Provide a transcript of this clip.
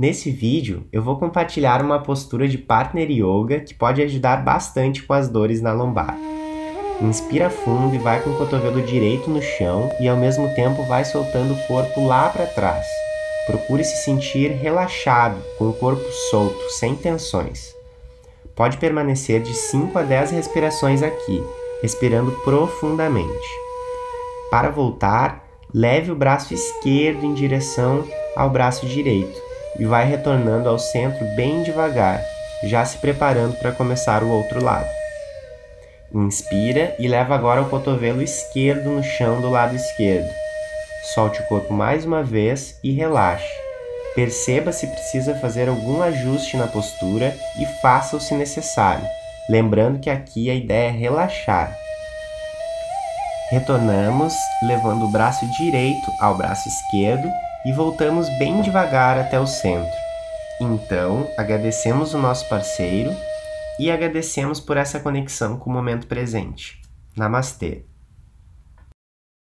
Nesse vídeo, eu vou compartilhar uma postura de Partner Yoga que pode ajudar bastante com as dores na lombar. Inspira fundo e vai com o cotovelo direito no chão e ao mesmo tempo vai soltando o corpo lá para trás. Procure se sentir relaxado, com o corpo solto, sem tensões. Pode permanecer de 5 a 10 respirações aqui, respirando profundamente. Para voltar, leve o braço esquerdo em direção ao braço direito e vai retornando ao centro bem devagar, já se preparando para começar o outro lado. Inspira e leva agora o cotovelo esquerdo no chão do lado esquerdo. Solte o corpo mais uma vez e relaxe. Perceba se precisa fazer algum ajuste na postura e faça-o se necessário, lembrando que aqui a ideia é relaxar. Retornamos, levando o braço direito ao braço esquerdo e voltamos bem devagar até o centro. Então, agradecemos o nosso parceiro e agradecemos por essa conexão com o momento presente. Namastê!